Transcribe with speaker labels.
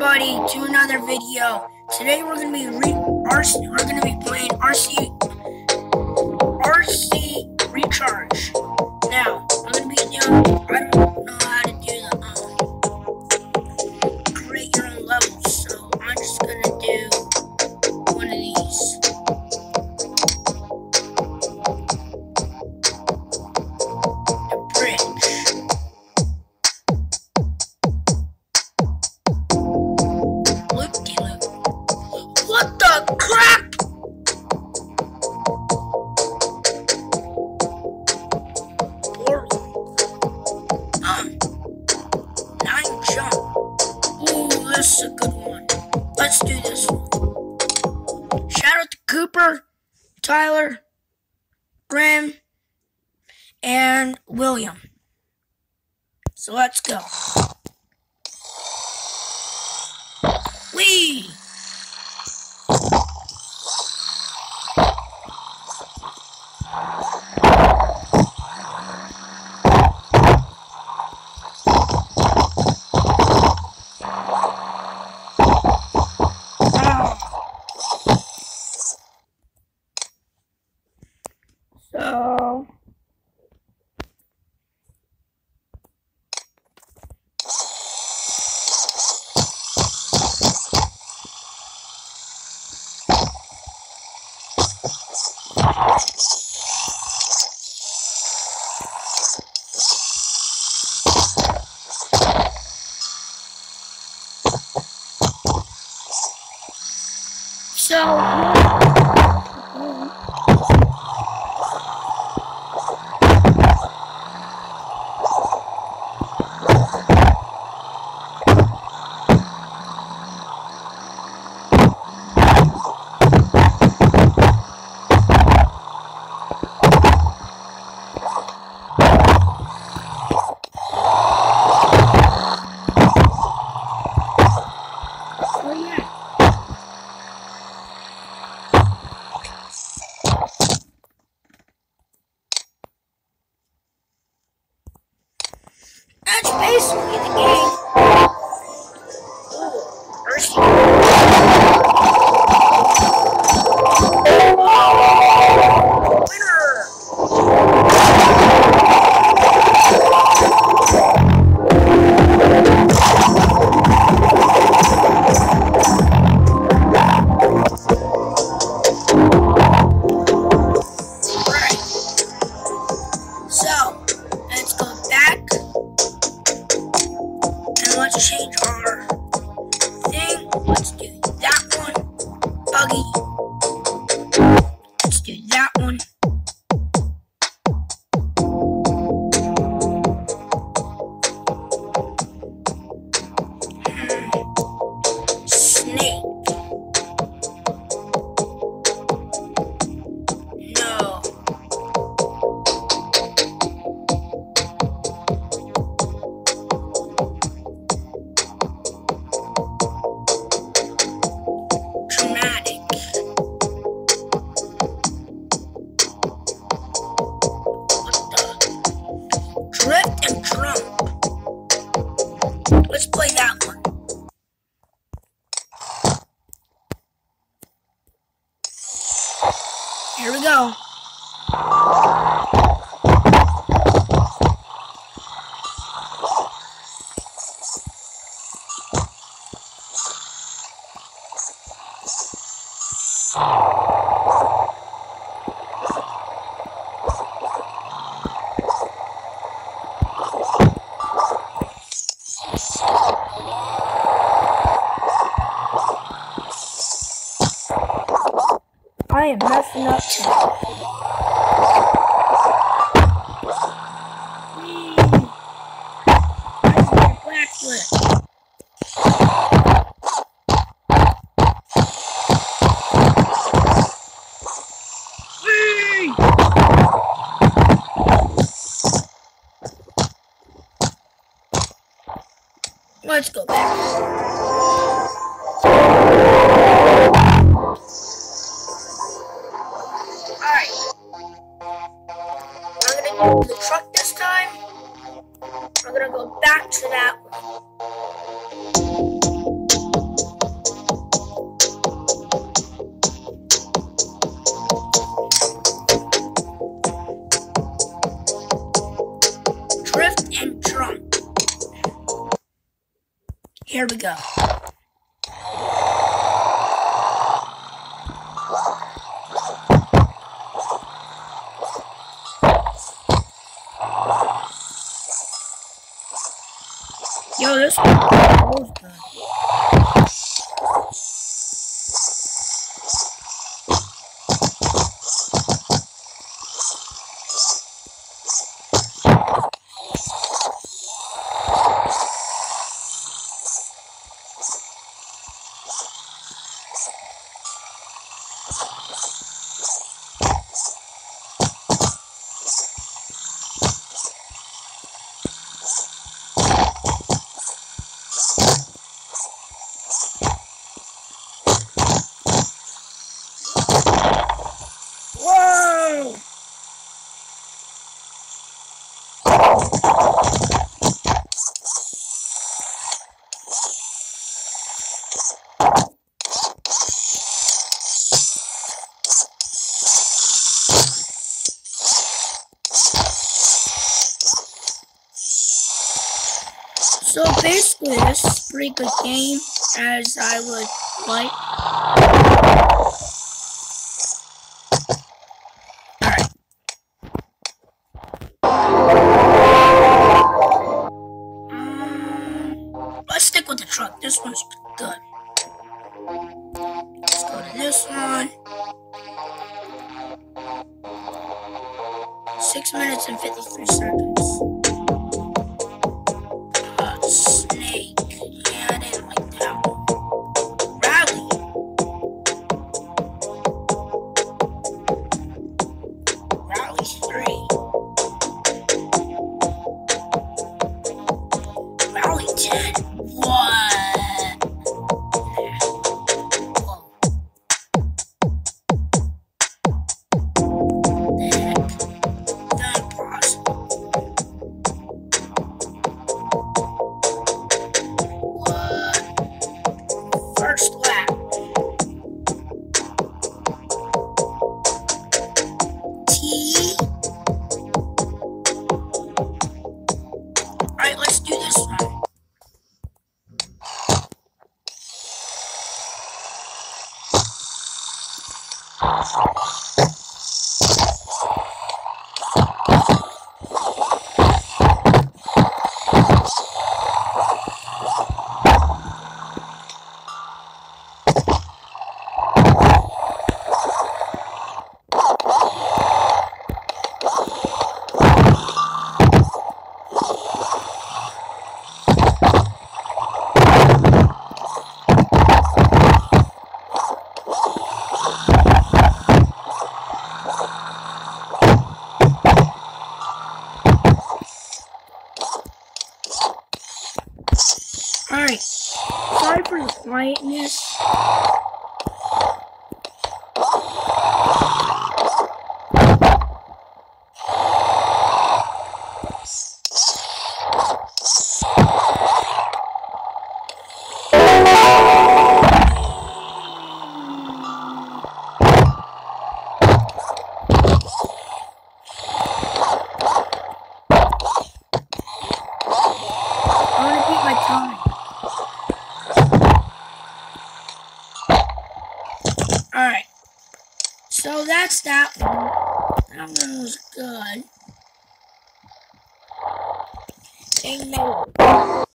Speaker 1: everybody to another video. Today we're gonna be re- RC, we're gonna be playing RC RC Recharge. Now I'm gonna be doing. I don't know Um. Nine jump. Ooh, this is a good one. Let's do this one. Shout out to Cooper, Tyler, Graham, and William. So let's go. Wee! So So Oh yeah. Basically the. Here we go. I am messing up! Let's go back. the truck this time. I'm gonna go back to that one. Here we go. Yo, this was good. Whoa! So basically, this is a pretty good game, as I would like. Alright. Um, let's stick with the truck. This one's Rally 10. 好あ、う。Quietness. I want to beat my time. Alright. That one. That one was good. Ain't no